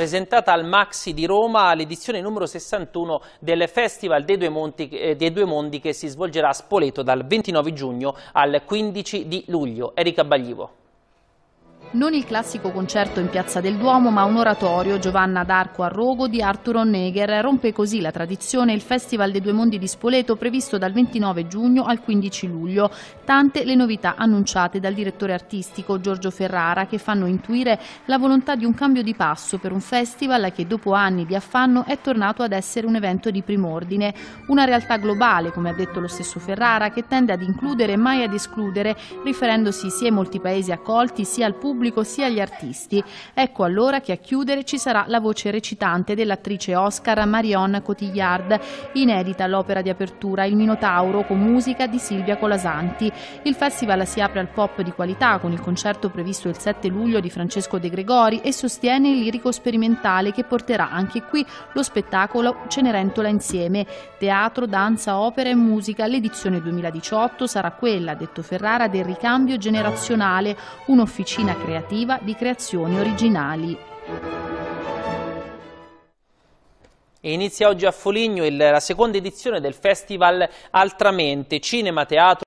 presentata al Maxi di Roma l'edizione numero 61 del Festival dei due, Monti, eh, dei due, Mondi che si svolgerà a Spoleto dal 29 giugno al 15 di luglio. Erika Baglivo. Non il classico concerto in Piazza del Duomo, ma un oratorio Giovanna d'Arco a Rogo di Arthur Honegger rompe così la tradizione il Festival dei Due Mondi di Spoleto previsto dal 29 giugno al 15 luglio. Tante le novità annunciate dal direttore artistico Giorgio Ferrara che fanno intuire la volontà di un cambio di passo per un festival che dopo anni di affanno è tornato ad essere un evento di prim'ordine, una realtà globale, come ha detto lo stesso Ferrara, che tende ad includere mai ad escludere, riferendosi sia ai molti paesi accolti sia al pubblico pubblico sia agli artisti. Ecco allora che a chiudere ci sarà la voce recitante dell'attrice Oscar Marion Cotillard, inedita l'opera di apertura Il Minotauro con musica di Silvia Colasanti. Il festival si apre al pop di qualità con il concerto previsto il 7 luglio di Francesco De Gregori e sostiene il lirico sperimentale che porterà anche qui lo spettacolo Cenerentola insieme. Teatro, danza, opera e musica. L'edizione 2018 sarà quella, detto Ferrara, del ricambio generazionale, un'officina creativa creativa di creazioni originali. Inizia oggi a Foligno la seconda edizione del Festival Altramente, Cinema, Teatro,